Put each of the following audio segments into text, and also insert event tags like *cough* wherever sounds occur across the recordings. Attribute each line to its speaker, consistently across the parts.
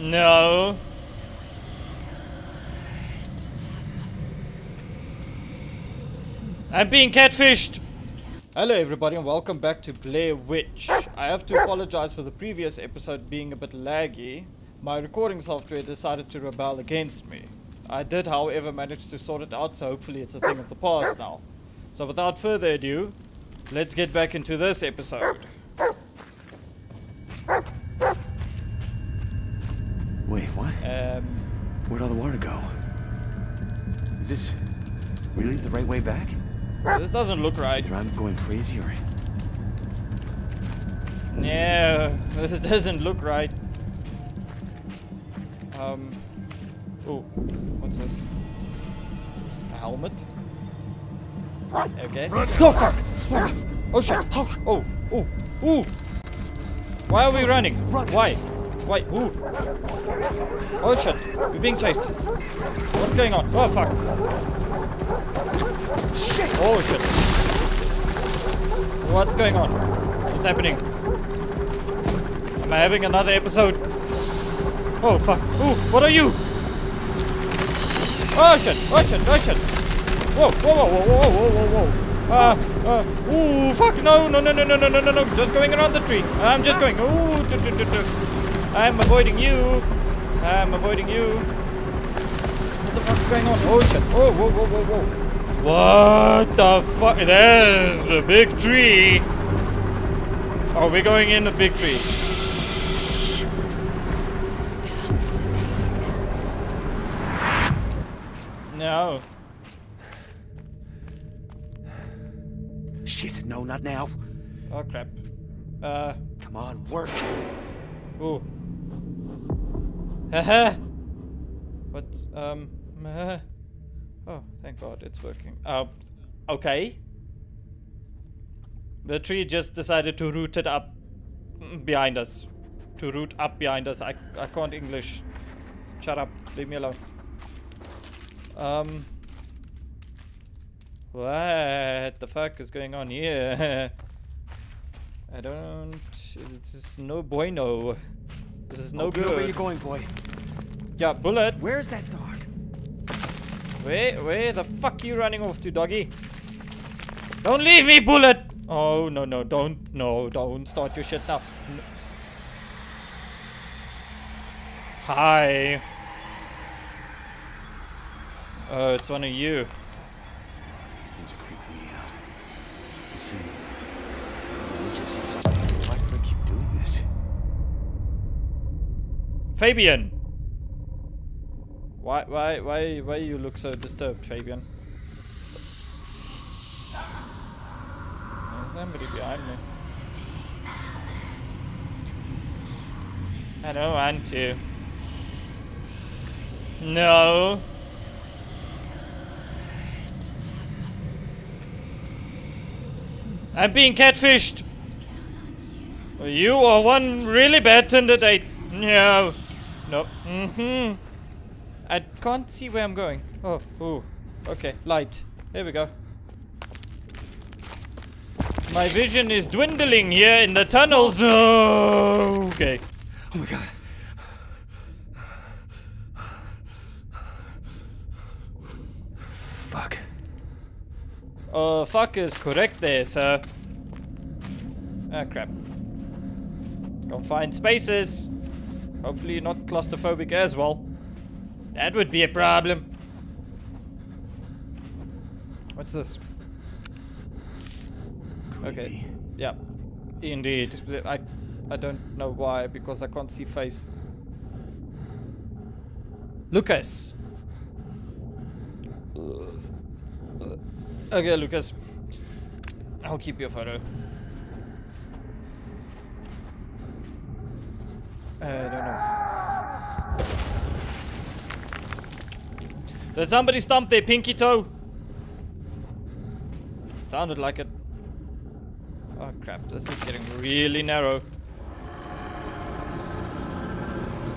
Speaker 1: No. I'm being catfished. Hello everybody and welcome back to Blair Witch. I have to apologize for the previous episode being a bit laggy. My recording software decided to rebel against me. I did however manage to sort it out so hopefully it's a thing of the past now. So without further ado, let's get back into this episode.
Speaker 2: Where'd all the water go? Is this really the right way back?
Speaker 1: this doesn't look right.
Speaker 2: Either I'm going crazy or...
Speaker 1: Yeah, this *laughs* doesn't look right. Um. Oh, what's this? A helmet? Okay. Oh fuck! Oh shit! Oh, oh, ooh! Why are we running? Why? Why? Ooh! Oh shit! We're being chased. What's going on? Oh fuck! Shit. Oh shit! What's going on? What's happening? Am I having another episode? Oh fuck! Ooh! What are you? Oh shit! Oh shit! Oh shit! Whoa! Whoa! Whoa! Whoa! Whoa! Whoa! Whoa! Whoa! Uh, uh, ooh, fuck, no, no, no, no, no, no, no, no, no, just going around the tree. I'm just going, ooh, do, do, do, do. I'm avoiding you. I'm avoiding you. What the fuck's going on? Oh shit, oh, whoa, whoa, whoa, whoa. What the fuck? There's a big tree. Oh, we're going in the big tree. No.
Speaker 2: Shit, no, not now.
Speaker 1: Oh crap. Uh.
Speaker 2: Come on, work.
Speaker 1: Ooh. Haha. what? Um. uh, oh, thank God, it's working. Uh, okay. The tree just decided to root it up behind us. To root up behind us. I I can't English. Shut up. Leave me alone. Um. What the fuck is going on here? *laughs* I don't. Is no bueno. This is oh, no
Speaker 2: Open up Where you going, boy?
Speaker 1: Yeah, bullet.
Speaker 2: Where's that dog?
Speaker 1: Where, where the fuck you running off to, doggy? Don't leave me, bullet! Oh, no, no, don't, no, don't start your shit now. N- Hi. Oh, it's one of you.
Speaker 2: These things are creeping me out. You seem religious and such.
Speaker 1: Fabian! Why, why, why, why you look so disturbed, Fabian? There's somebody behind me. I don't want to. No. I'm being catfished. You are one really bad candidate. No. No. Mm-hmm. I can't see where I'm going. Oh, ooh. Okay, light. There we go. My vision is dwindling here in the tunnels. Oh, okay.
Speaker 2: Oh my god. Fuck.
Speaker 1: Oh, fuck is correct there, sir. Ah, crap. Go find spaces. Hopefully you're not claustrophobic as well. That would be a problem. What's this? Okay. Yeah. Indeed. I I don't know why, because I can't see face. Lucas. Okay, Lucas. I'll keep your photo. I don't know. Did somebody stomp their pinky toe? Sounded like it. Oh crap, this is getting really narrow.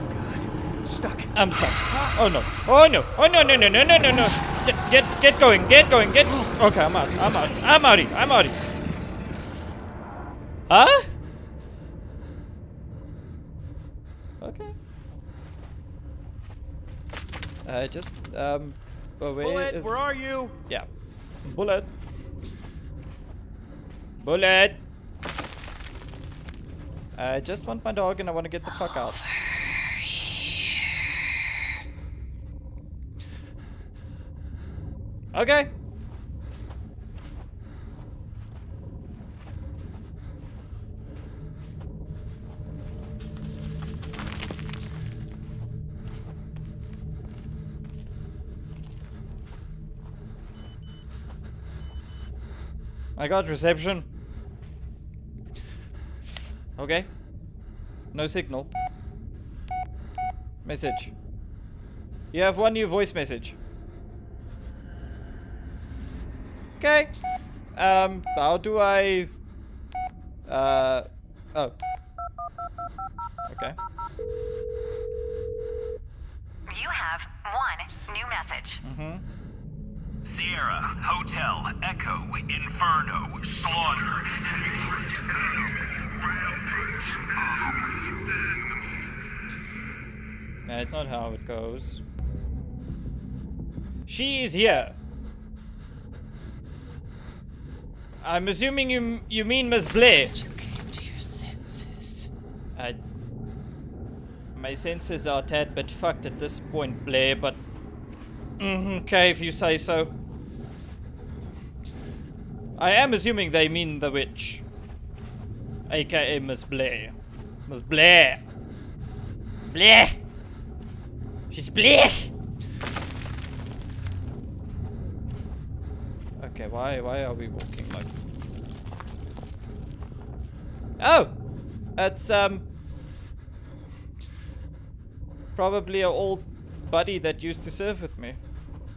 Speaker 2: God. I'm stuck.
Speaker 1: I'm stuck. Oh no. Oh no. Oh no no no no no no no. Get get get going. Get going. Get Okay, I'm out. I'm out. I'm outie. I'm outie. Huh? Okay. Uh, just, um, but where
Speaker 3: Bullet,
Speaker 1: is-
Speaker 3: where are you?
Speaker 1: Yeah. Bullet. Bullet. I just want my dog and I want to get the fuck out. Okay. I got reception. Okay. No signal. Message. You have one new voice message. Okay. Um, how do I... Uh... Oh. Okay.
Speaker 4: You have one new message.
Speaker 1: Mm-hmm.
Speaker 5: Sierra, Hotel, Echo, Inferno, Slaughter.
Speaker 1: That's not how it goes. She is here. I'm assuming you you mean Miss Blair.
Speaker 6: You came to your senses.
Speaker 1: I, my senses are a tad bit fucked at this point, Blair, but mm, okay if you say so. I am assuming they mean the witch, aka Miss Blair. Miss Blair. Blair. She's Blair. Okay, why why are we walking like? Oh, it's um probably an old buddy that used to serve with me.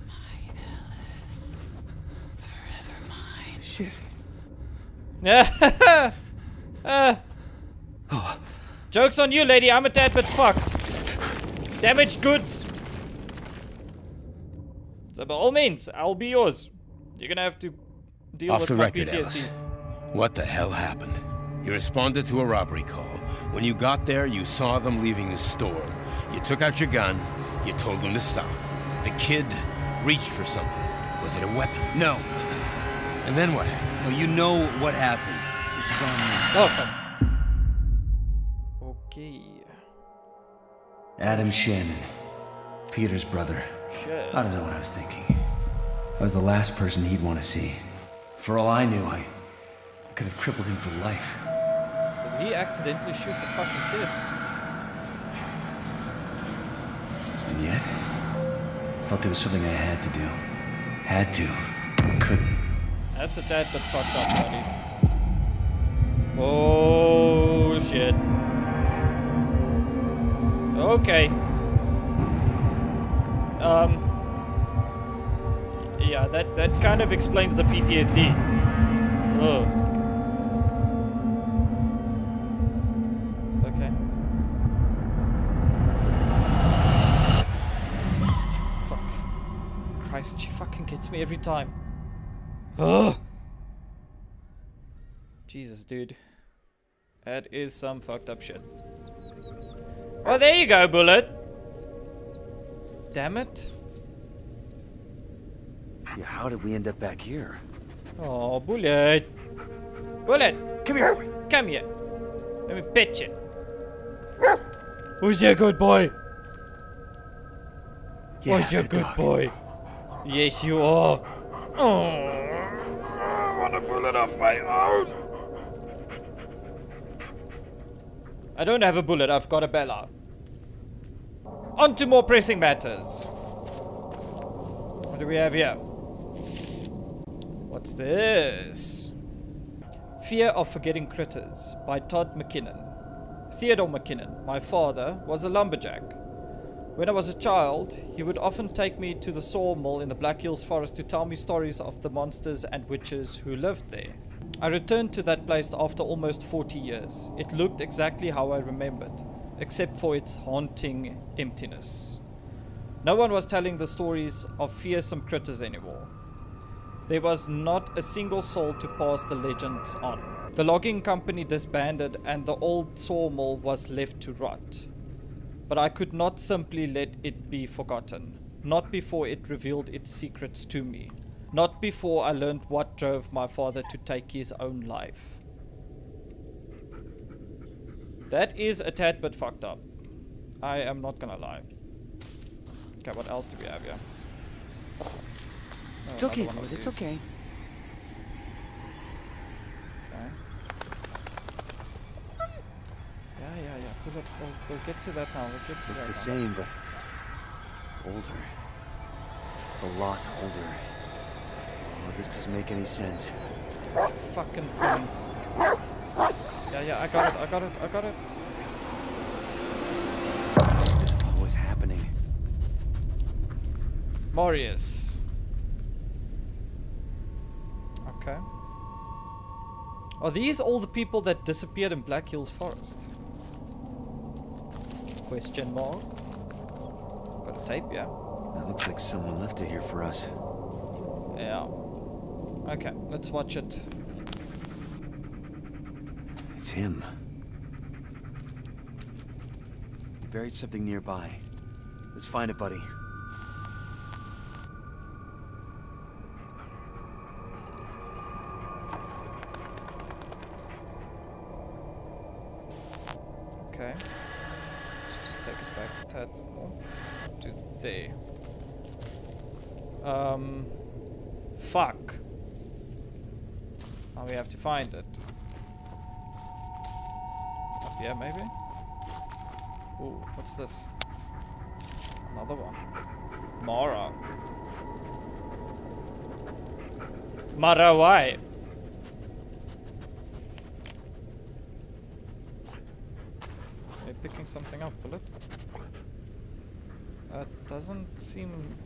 Speaker 6: My Ellis. Forever mine.
Speaker 2: Shit.
Speaker 1: Yeah. *laughs* uh,
Speaker 2: Oh,
Speaker 1: jokes on you, lady. I'm a tad bit fucked. Damaged goods. So by all means, I'll be yours. You're gonna have to deal
Speaker 7: Off
Speaker 1: with
Speaker 7: the
Speaker 1: my
Speaker 7: record,
Speaker 1: PTSD.
Speaker 7: Ellis. What the hell happened? You responded to a robbery call. When you got there, you saw them leaving the store. You took out your gun. You told them to stop. The kid reached for something. Was it a weapon?
Speaker 3: No.
Speaker 7: And then what happened?
Speaker 3: You know what happened. This is on me.
Speaker 1: Oh. Okay.
Speaker 8: Adam Shannon, Peter's brother.
Speaker 1: Shit.
Speaker 8: I don't know what I was thinking. I was the last person he'd want to see. For all I knew, I, I could have crippled him for life.
Speaker 1: Did he accidentally shoot the fucking kid?
Speaker 8: And yet, I felt there was something I had to do. Had to.
Speaker 1: That's a tad bit fucked up, buddy. Oh shit. Okay. Um. Yeah, that that kind of explains the PTSD. Okay. Fuck. Christ, she fucking gets me every time. Ugh. Jesus, dude. That is some fucked up shit. Well, there you go, Bullet. Damn it.
Speaker 2: yeah, how did we end up back here?
Speaker 1: Oh, Bullet. Bullet,
Speaker 2: Come here.
Speaker 1: come here. Let me pet you. Who's your good boy?
Speaker 2: Yeah,
Speaker 1: Who's your
Speaker 2: good
Speaker 1: good boy? Yes, you are. Oh, I want a bullet of my own. I don't have a bullet, I've got a Bella. On to more pressing matters. What do we have here? What's this? Fear of Forgetting Critters by Todd McKinnon. Theodore McKinnon, my father, was a lumberjack. When I was a child, he would often take me to the sawmill in the Black Hills Forest to tell me stories of the monsters and witches who lived there. I returned to that place after almost 40 years. It looked exactly how I remembered, except for its haunting emptiness. No one was telling the stories of fearsome critters anymore. There was not a single soul to pass the legends on. The logging company disbanded and the old sawmill was left to rot. But I could not simply let it be forgotten. not before it revealed its secrets to me. Not before I learned what drove my father to take his own life. That is a tad bit fucked up. I am not gonna lie. Okay, what else do we have here? Oh,
Speaker 8: It's okay, Bullet. It's. Okay.
Speaker 1: Yeah, yeah, yeah. We'll, we'll, we'll get to that now. We'll get to
Speaker 8: Looks
Speaker 1: that
Speaker 8: the
Speaker 1: now.
Speaker 8: same, but older. A lot older. Oh, this doesn't make any sense.
Speaker 1: These fucking things. Yeah, yeah, I got it, I got it, I got it.
Speaker 8: Why is this always happening?
Speaker 1: Marius. Okay. Are these all the people that disappeared in Black Hills Forest? Question mark. Got a tape, yeah.
Speaker 8: That looks like someone left it here for us.
Speaker 1: Yeah. Okay, let's watch it.
Speaker 8: It's him. He buried something nearby. Let's find it, buddy.
Speaker 1: There. Um. Fuck. Now we have to find it. Up here, maybe? Ooh, what's this? Another one. Mara. Mara, why? Are you picking something up? That doesn't seem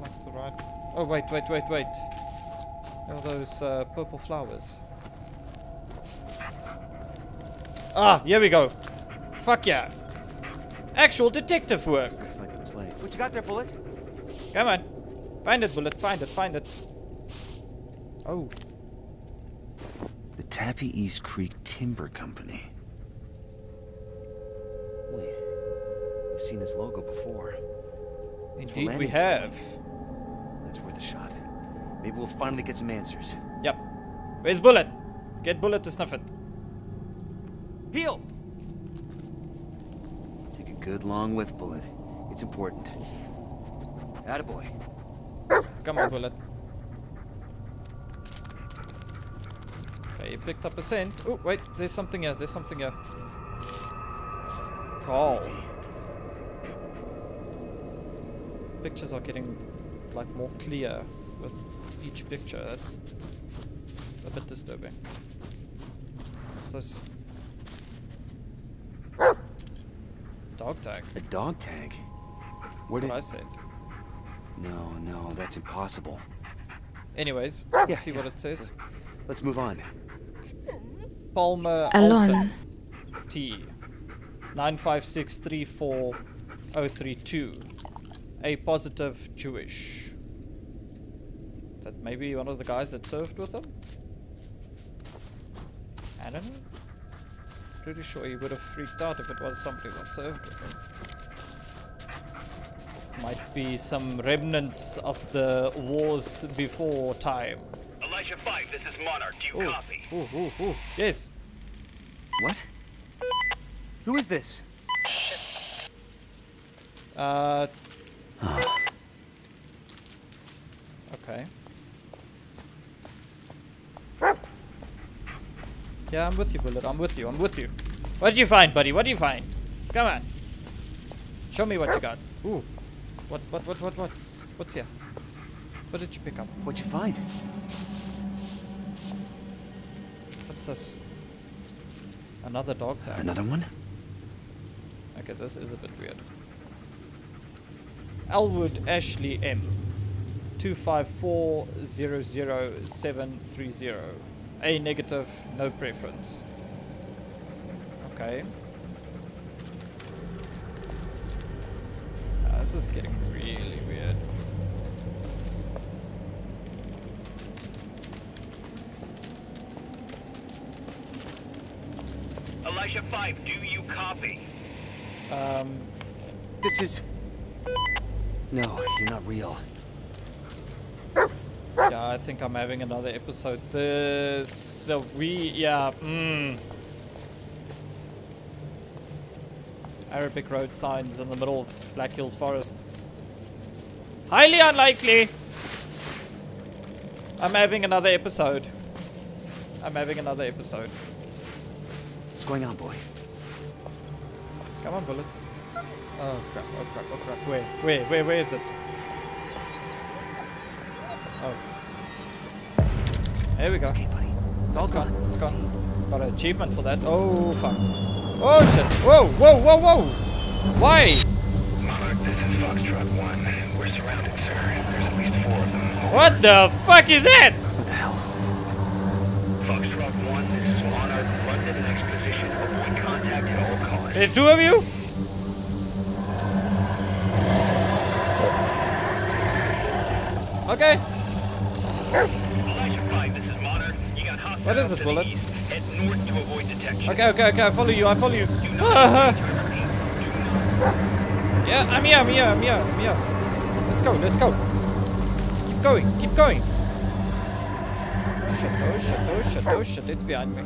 Speaker 1: like the right... Oh, wait, wait, wait, wait. There are those uh, purple flowers. Ah, here we go. Fuck yeah. Actual detective work.
Speaker 8: This looks like the play. What you got there, Bullet?
Speaker 1: Come on. Find it, Bullet. Find it, find it. Oh,
Speaker 8: The Tappy East Creek Timber Company. Wait. I've seen this logo before.
Speaker 1: Indeed we have.
Speaker 8: That's worth a shot. Maybe we'll finally get some answers.
Speaker 1: Yep. Where's Bullet? Get Bullet to snuff it.
Speaker 8: Heal! Take a good long whiff, Bullet. It's important. Attaboy.
Speaker 1: Come on, Bullet. Okay, you picked up a scent. Oh, wait, there's something here. There's something here. Call. Pictures are getting like more clear with each picture. That's a bit disturbing. What's this? Dog tag.
Speaker 8: A dog tag? Where
Speaker 1: That's
Speaker 8: did...
Speaker 1: what I said.
Speaker 8: No, no, that's impossible.
Speaker 1: Anyways, let's
Speaker 8: Yeah,
Speaker 1: see what it says.
Speaker 8: Let's move on.
Speaker 1: Palmer
Speaker 9: Alon.
Speaker 1: T. 9563432. A positive Jewish. Is that maybe one of the guys that served with him? I don't know. Pretty sure he would have freaked out if it was somebody that served with him. Might be some remnants of the wars before time.
Speaker 5: Elijah 5, this is Monarch. Do you
Speaker 1: Ooh,
Speaker 5: copy?
Speaker 1: ooh, ooh, ooh. Yes.
Speaker 8: What? Who is this?
Speaker 1: Uh. Okay. Yeah, I'm with you, Bullet. I'm with you. I'm with you. What did you find, buddy? What did you find? Come on. Show me what you got. Ooh. What, what, what, what, what? What's here? What did you pick up?
Speaker 8: What'd you find?
Speaker 1: What's this? Another dog tag.
Speaker 8: Another one?
Speaker 1: Okay, this is a bit weird. Elwood Ashley M. 254-00730. A negative, no preference. Okay. Ah, this is getting really weird.
Speaker 5: Elijah 5, do you copy?
Speaker 1: Um,
Speaker 8: This is... No, you're not real.
Speaker 1: Yeah, I think I'm having another episode. This, so we, yeah, mm. Arabic road signs in the middle of Black Hills Forest. Highly unlikely. I'm having another episode. I'm having another episode.
Speaker 8: What's going on, boy?
Speaker 1: Come on, bullet. Oh crap, oh crap, oh crap. Where, where, where, where is it? Oh. There we go.
Speaker 8: Okay, buddy. It's all
Speaker 1: gone.
Speaker 8: gone.
Speaker 1: It's gone. Got an achievement for that. Oh, fuck. Oh, shit. Whoa, whoa, whoa, whoa. Why?
Speaker 5: Monarch, this is Foxtrot 1. We're surrounded, sir. There's at least four of them.
Speaker 1: What the fuck is that?
Speaker 8: What the hell?
Speaker 5: Foxtrot 1, this is Monarch. London and exposition. Avoid contact at all costs.
Speaker 1: The two of you? Okay.
Speaker 5: Elijah 5, this is Monarch. You got hostiles
Speaker 1: What is it,
Speaker 5: to the
Speaker 1: Bullet?
Speaker 5: east. Head north to avoid detection.
Speaker 1: Okay, okay, okay. I follow you. I follow you. *laughs* yeah, I'm here. I'm here. I'm here. I'm here. Let's go. Let's go. Keep going. Keep going. Oh shit. Oh shit. Oh shit. Oh shit. Oh, it's behind me.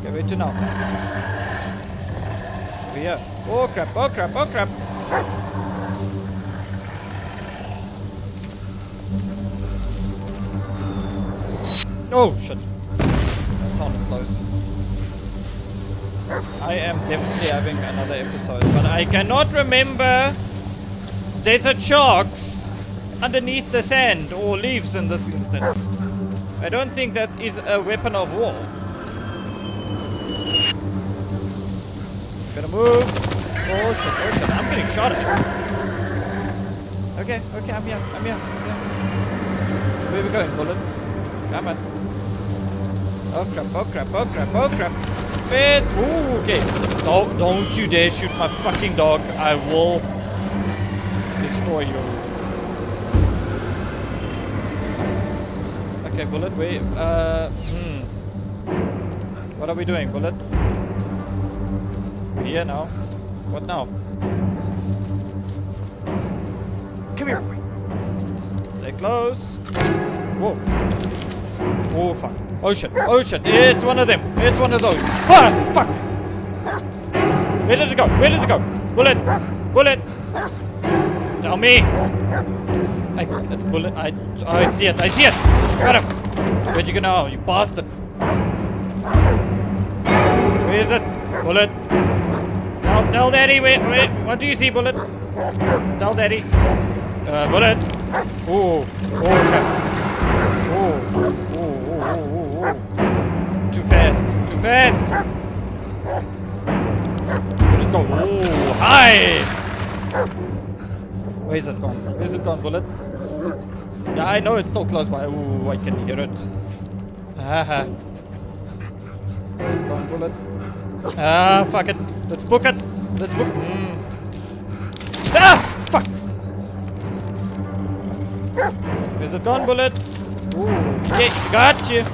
Speaker 1: Okay, wait to now. Over here. Oh crap. Oh crap. Oh crap. Oh shit. That sounded close. I am definitely having another episode, but I cannot remember desert sharks underneath the sand or leaves in this instance. I don't think that is a weapon of war. Gonna move. Oh shit, oh shit, I'm getting shot at. Okay, okay, I'm here, I'm here. Where we going, bullet? Come on. Oh crap, oh crap, oh crap, oh crap. It's, ooh, okay. Don't, don't you dare shoot my fucking dog. I will destroy you. Okay, Bullet, wait. Uh, hmm. What are we doing, Bullet? Here now. What now?
Speaker 8: Come here.
Speaker 1: Stay close. Whoa. Oh, fuck. Oh, shit. Oh, shit. It's one of them. It's one of those. Ah, fuck. Where did it go? Where did it go? Bullet. Bullet. Tell me. I, uh, bullet. I, oh, I see it. I see it. Got him. Where'd you go now, you bastard? Where is it? Bullet. Tell, tell daddy. Wait, wait. What do you see, Bullet? Tell daddy. Uh, bullet. Oh, oh, crap. Oh, oh, oh, oh, oh, oh. Too fast. Too fast. Bullet go. Oh, hi. Where is it gone? Where is it gone, Bullet? Yeah, I know it's still close by. Oh, I can hear it. Haha. Where it gone, Bullet? Ah, fuck it. Let's book it. Let's book. Mm. Ah, fuck. Is it gone, Bullet? Ooh, yeah, got you.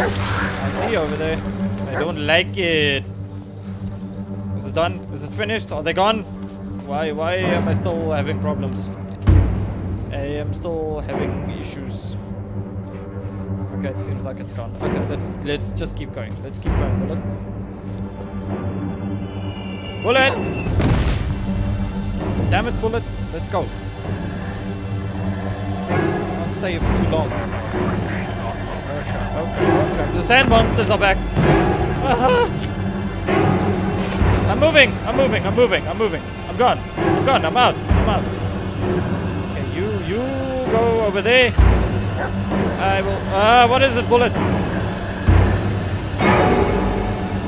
Speaker 1: I see over there. I don't like it. Is it done? Is it finished? Are they gone? Why? Why am I still having problems? I am still having issues. Okay, it seems like it's gone. Okay, let's let's just keep going. Let's keep going, Bullet. Bullet! Damn it, Bullet. Let's go. Don't stay for too long. The sand monsters are back. Uh-huh. I'm moving. I'm moving. I'm moving. I'm moving. I'm gone. I'm gone. I'm out. I'm out. Okay, you you go over there. I will. Ah, uh, what is it, Bullet?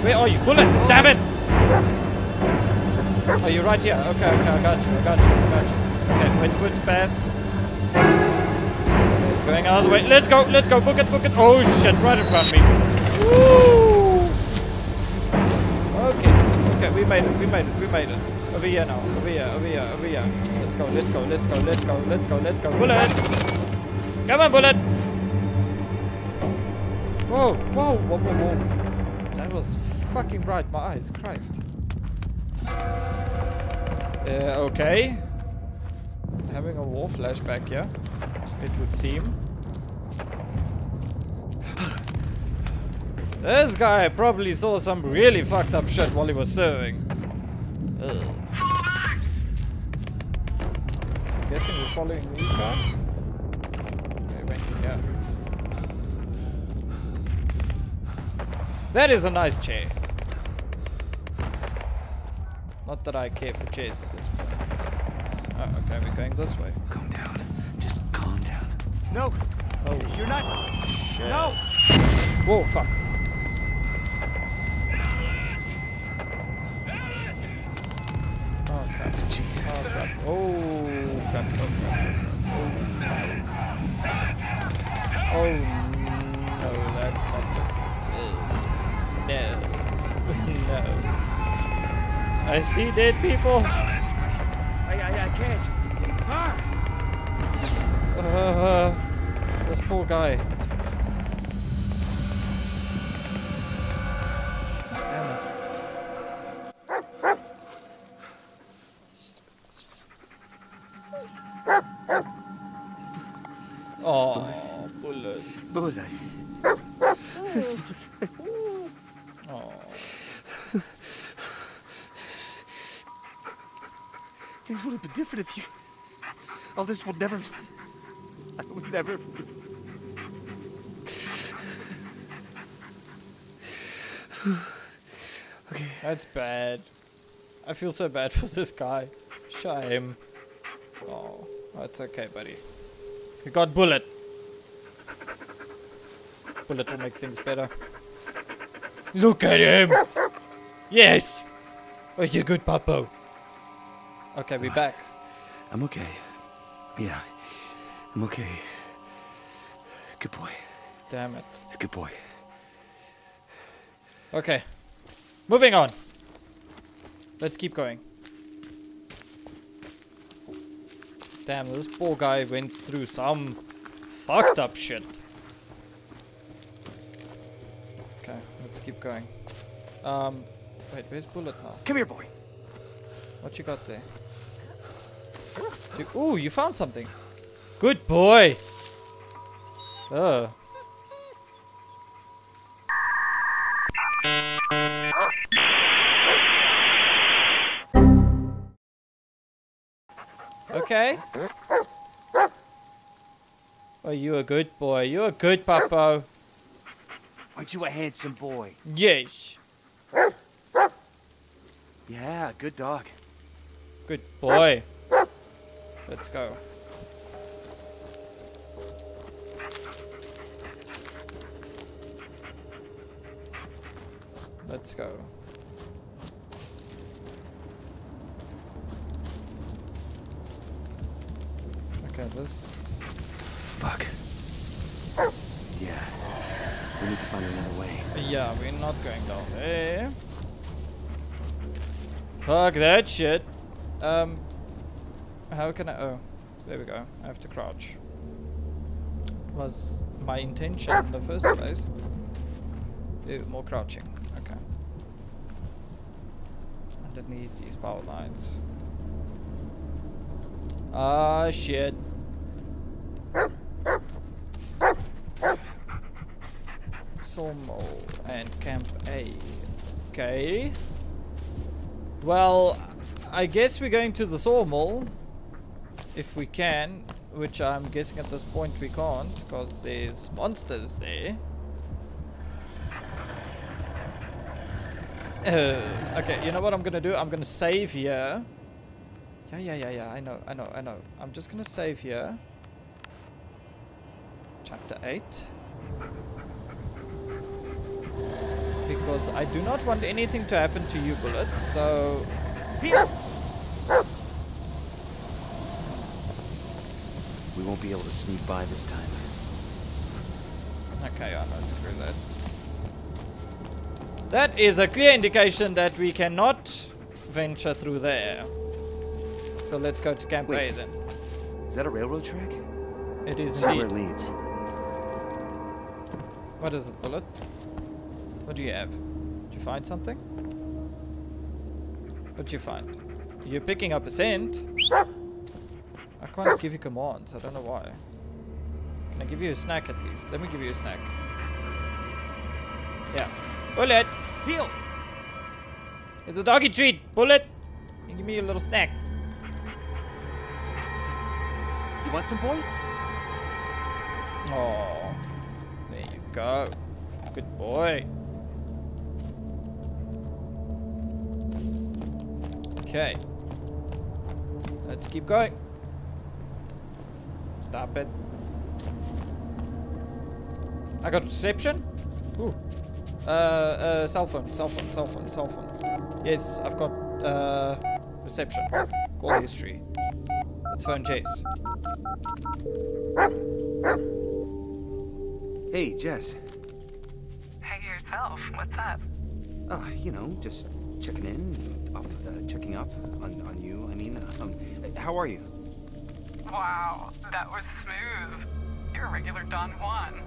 Speaker 1: Where are you, Bullet? Damn it! Oh, you're right here. Okay, okay, I got you. I got you. I got you. Okay, wait for pass. Going out of the way. Let's go. Let's go. Book it. Book it. Oh shit! Right in front of me. Woo! Okay. Okay, we made it. We made it. We made it. Over here now. Over here. Over here. Over here. Let's go. Let's go. Let's go. Let's go. Let's go. Let's go. Bullet. Come on, bullet. Whoa! Whoa! Whoa! Whoa! Whoa! That was fucking bright. My eyes. Christ. Uh, okay. Having a war flashback, yeah? It would seem. This guy probably saw some really fucked up shit while he was serving. Ugh. I'm guessing we're following these guys? They went in here. That is a nice chair. Not that I care for chairs at this point. Oh, okay, we're going this way.
Speaker 3: No,
Speaker 1: Oh,
Speaker 3: you're not. No.
Speaker 1: whoa, fuck. Oh, crap.
Speaker 8: Jesus.
Speaker 1: Oh, crap. Oh, crap. Oh, crap. Oh, oh no, that's not good. Oh, no. *laughs* no. I see dead people. Guy. Oh. Oh.
Speaker 8: Things would have been different if you. All this will never. I would never.
Speaker 1: That's bad. I feel so bad *laughs* for this guy. Shame. Oh, that's okay, buddy. We got Bullet. Bullet will make things better. Look at him! Yes! Oh, you good, Papo. Okay, we back.
Speaker 8: I'm okay. Yeah. I'm okay. Good boy.
Speaker 1: Damn it.
Speaker 8: Good boy.
Speaker 1: Okay. Moving on. Let's keep going. Damn, this poor guy went through some fucked up shit. Okay, let's keep going. Um, wait, where's Bullet now?
Speaker 8: Come here, boy.
Speaker 1: What you got there? You- Ooh, you found something. Good boy. Oh. A good boy. You're a good papa.
Speaker 3: Aren't you a handsome boy?
Speaker 1: Yes.
Speaker 3: Yeah, good dog.
Speaker 1: Good boy. Let's go. Let's go. Okay, this.
Speaker 8: Fuck. Yeah. Another way.
Speaker 1: Yeah, we're not going down there. Fuck that shit. Um, how can I? Oh, there we go. I have to crouch. Was my intention in the first place. Ew, more crouching. Okay. Underneath these power lines. Ah, shit. Sawmill and Camp A. Okay. Well, I guess we're going to the sawmill. If we can. Which I'm guessing at this point we can't. Because there's monsters there. Uh, okay, you know what I'm gonna do? I'm gonna save here. Yeah, yeah, yeah, yeah. I know, I know, I know. I'm just gonna save here. Chapter 8. I do not want anything to happen to you, Bullet. So...
Speaker 3: Here!
Speaker 8: We won't be able to sneak by this time.
Speaker 1: Okay, I know, screw that. That is a clear indication that we cannot venture through there. So let's go to Camp A
Speaker 8: Wait.
Speaker 1: then.
Speaker 8: Is that a railroad track?
Speaker 1: It is
Speaker 8: See where it
Speaker 1: indeed.
Speaker 8: leads.
Speaker 1: What is it, Bullet? What do you have? You find something? What'd you find? You're picking up a scent. I can't give you commands. I don't know why. Can I give you a snack at least? Let me give you a snack. Yeah. Bullet!
Speaker 8: Heal!
Speaker 1: It's a doggy treat! Bullet! Give me a little snack.
Speaker 8: You want some boy?
Speaker 1: Oh, there you go. Good boy. Okay. Let's keep going. Stop it. I got reception? Ooh. Uh, uh, cell phone, cell phone, cell phone, cell phone. Yes, I've got, uh, reception. Call history. Let's phone Chase.
Speaker 8: Hey, Jess.
Speaker 4: Hey yourself. What's up?
Speaker 8: Uh, you know, just checking in, up, uh, checking up on, on you. I mean, um, how are you?
Speaker 4: Wow, that was smooth. You're a regular Don Juan.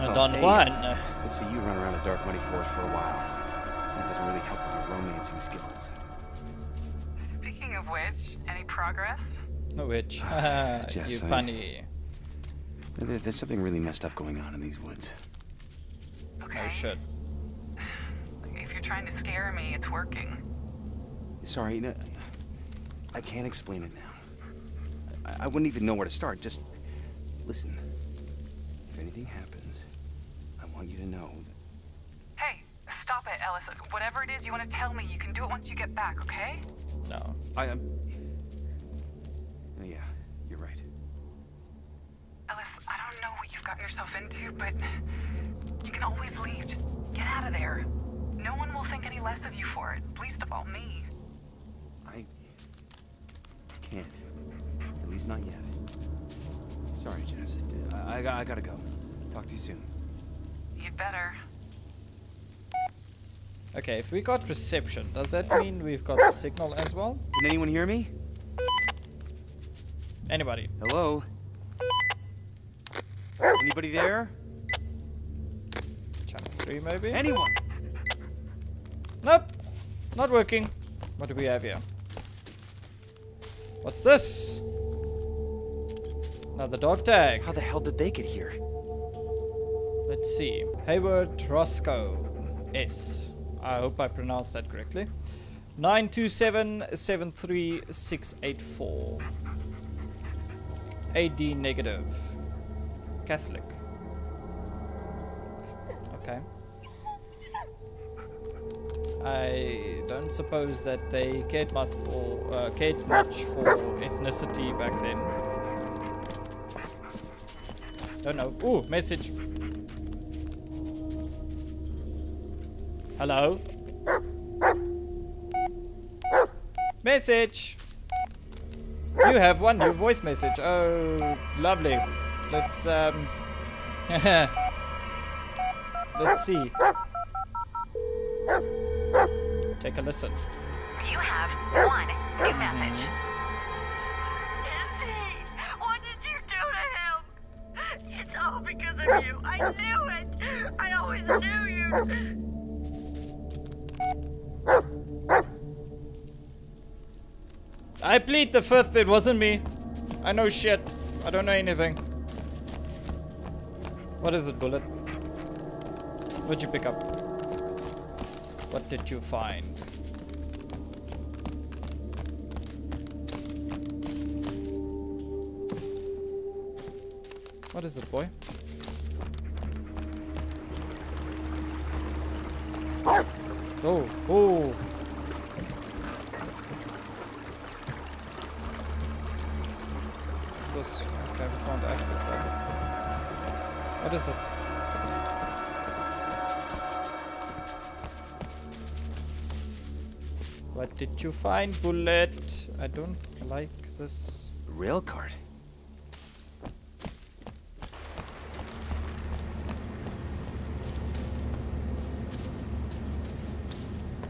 Speaker 8: Oh,
Speaker 1: Don
Speaker 8: hey,
Speaker 1: Juan.
Speaker 8: Let's see, you run around a dark, muddy forest for a while. And it doesn't really help with your romancing skills.
Speaker 4: Speaking of which, any progress?
Speaker 1: No witch. *sighs* *laughs*
Speaker 8: Jess,
Speaker 1: you
Speaker 8: I-
Speaker 1: funny.
Speaker 8: There- There's something really messed up going on in these woods.
Speaker 4: Okay.
Speaker 1: Oh shit.
Speaker 4: If you're trying to scare me, it's working.
Speaker 8: Sorry, no, I can't explain it now. I, I wouldn't even know where to start. Just listen. If anything happens, I want you to know that
Speaker 4: Hey, stop it, Ellis. Whatever it is you want to tell me, you can do it once you get back, okay?
Speaker 1: No.
Speaker 8: I am. Yeah, you're right.
Speaker 4: Ellis, I don't know what you've gotten yourself into, but you can always leave. Just get out of there. No one will think any less of you for it, least of all me.
Speaker 8: I can't. At least not yet. Sorry, Jess. I, I, I gotta go. Talk to you soon.
Speaker 4: You'd better.
Speaker 1: Okay, if we got reception, does that oh. mean we've got signal as well?
Speaker 8: Can anyone hear me?
Speaker 1: Anybody?
Speaker 8: Hello? Oh. Anybody there?
Speaker 1: Channel 3 maybe?
Speaker 8: Anyone?
Speaker 1: Nope. Not working. What do we have here? What's this? Another dog tag.
Speaker 8: How the hell did they get here?
Speaker 1: Let's see. Hayward Roscoe S. I hope I pronounced that correctly. 927-73684. AD negative. Catholic. Okay. I don't suppose that they cared much for uh, cared much for ethnicity back then. Don't know. Ooh, message. Hello? Message! You have one new voice message. Oh, lovely. Let's, um... *laughs* Let's see. Take a listen.
Speaker 4: You have one new message.
Speaker 9: What did you do to him? It's all because of you. I knew it. I always knew you.
Speaker 1: I plead the fifth, it wasn't me. I know shit. I don't know anything. What is it, Bullet? What'd you pick up? What did you find? What is it, boy? Oh, oh. What did you find, Bullet? I don't like this.
Speaker 8: Rail cart.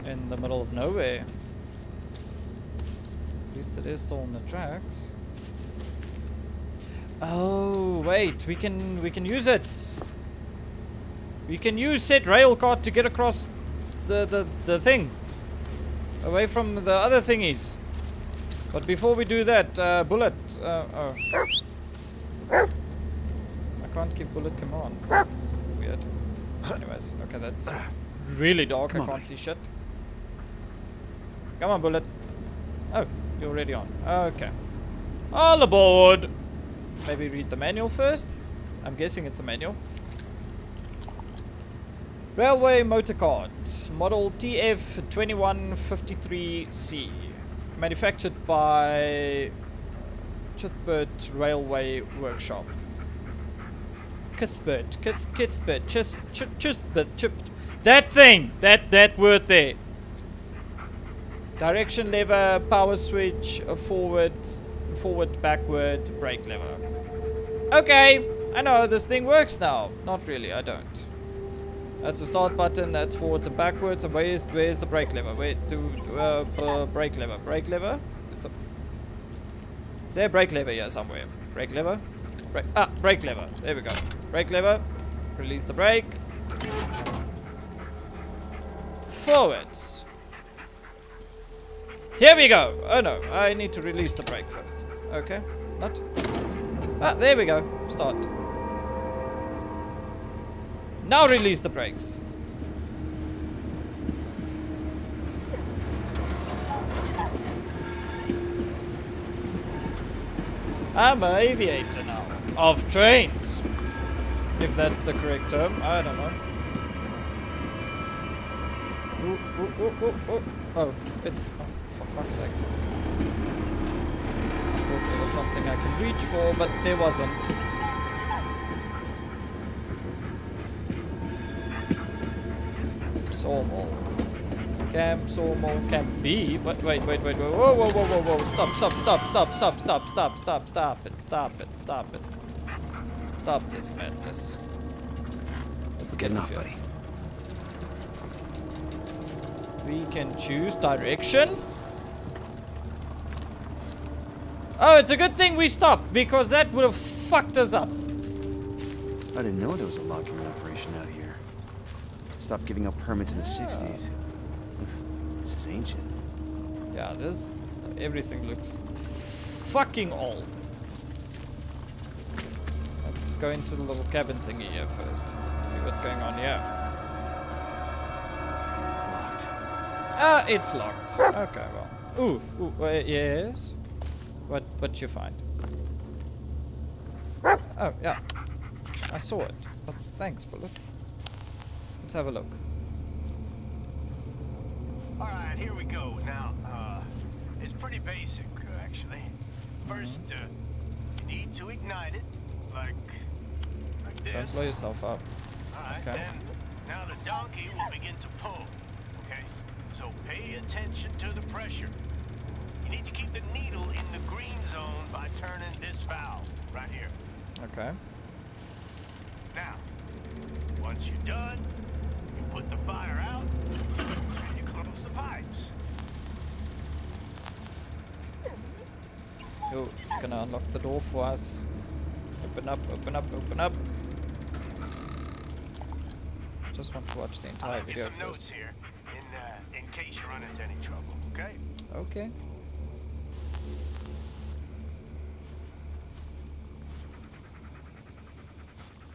Speaker 1: in the middle of nowhere. At least it is still on the tracks. Oh wait, we can we can use it. We can use said rail cart to get across the the the thing. Away from the other thingies. But before we do that, uh, bullet. Uh, oh. I can't give bullet commands. That's weird. Anyways, okay, that's really dark.
Speaker 3: Come
Speaker 1: I can't
Speaker 3: buddy.
Speaker 1: see shit. Come on, bullet. Oh, you're already on. Okay. All aboard! Maybe read the manual first? I'm guessing it's a manual. Railway motor card, model TF2153C, manufactured by Cuthbert Railway Workshop. Cuthbert, Cuth, Cuthbert, Chus, Ch- Cuthbert, Ch- that thing, that that word there. Direction lever, power switch, forward, forward, backward, brake lever. Okay, I know this thing works now. Not really, I don't. That's the start button. That's forwards and backwards. And where's where's the brake lever? Where do uh, uh, brake lever? Brake lever? Is, is there a brake lever here somewhere? Brake lever? Brake, ah, brake lever. There we go. Brake lever. Release the brake. Forwards. Here we go. Oh no, I need to release the brake first. Okay, not. Ah, there we go. Start. Now release the brakes. I'm an aviator now. Of trains. If that's the correct term. I don't know. Ooh, ooh, ooh. Oh, it's... Oh, for fuck's sake. I thought there was something I can reach for, but there wasn't. Sawmill. Camp, sawmill, camp B. Wait, wait, wait, wait, wait. Whoa, whoa, whoa, whoa, whoa. Stop, stop, stop, stop, stop, stop, stop, stop, stop it, stop it, stop it. Stop this madness. Let's get
Speaker 3: enough, buddy.
Speaker 1: We can choose direction. Oh, it's a good thing we stopped because that would have fucked us up.
Speaker 3: I didn't know there was a logging operation out here. Stopped giving out permits in the 60s. This is ancient.
Speaker 1: Yeah, this everything looks fucking old. Let's go into the little cabin thingy here first. See what's going on here.
Speaker 3: Locked.
Speaker 1: Ah, it's locked. Okay, well. Ooh, ooh, uh, yes. What, what you find? Oh, yeah. I saw it. But thanks, Bullet. Let's have a look.
Speaker 5: All right, here we go. Now, uh, it's pretty basic, uh, actually. First, uh, you need to ignite it, like, like this.
Speaker 1: Don't blow yourself up.
Speaker 5: All right,
Speaker 1: okay.
Speaker 5: then, now the donkey will begin to pull. Okay, so pay attention to the pressure. You need to keep the needle in the green zone by turning this valve right here.
Speaker 1: Okay.
Speaker 5: Now, once you're done, put the fire out and you close the pipes.
Speaker 1: Oh, it's gonna unlock the door for us. Open up, open up, open up. Just want to watch the entire video
Speaker 5: some notes
Speaker 1: first.
Speaker 5: here in uh, in case you run into any trouble. Okay?
Speaker 1: Okay.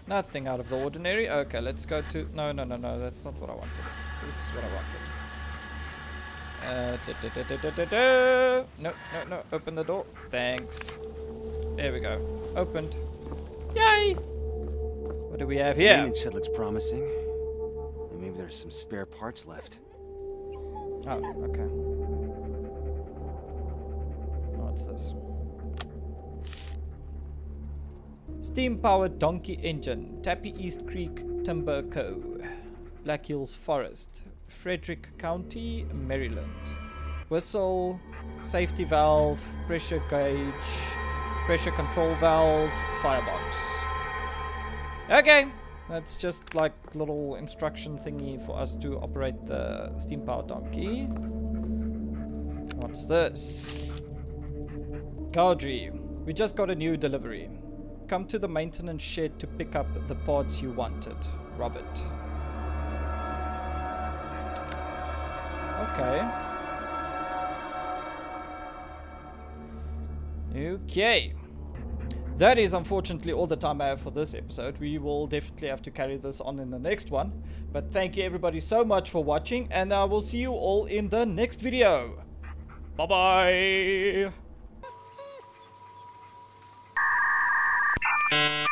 Speaker 1: Nothing out of the ordinary. Okay, let's go to... No, no, no, no. That's not what I wanted. This is what I wanted. Uh, da, da, da, da, da, da. No, no, no. Open the door. Thanks. There we go. Opened. Yay! What do we have here?
Speaker 3: Maintenance shed looks promising. And maybe there's some spare parts left.
Speaker 1: Oh, okay. Steam-powered donkey engine, Tappy East Creek Timber Co. Black Hills Forest, Frederick County, Maryland. Whistle, safety valve, pressure gauge, pressure control valve, firebox. Okay, that's just like little instruction thingy for us to operate the steam powered donkey. What's this? Gaudry, we just got a new delivery. Come to the maintenance shed to pick up the parts you wanted, Robert. Okay. Okay. That is unfortunately all the time I have for this episode. We will definitely have to carry this on in the next one. But thank you everybody so much for watching and I will see you all in the next video. Bye bye. Thank you.